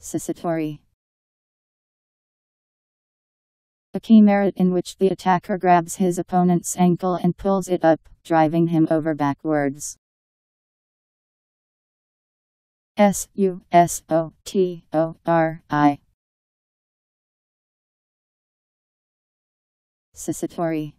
Susotori. A kimarite in which the attacker grabs his opponent's ankle and pulls it up, driving him over backwards. S U S O T O R I. Susotori.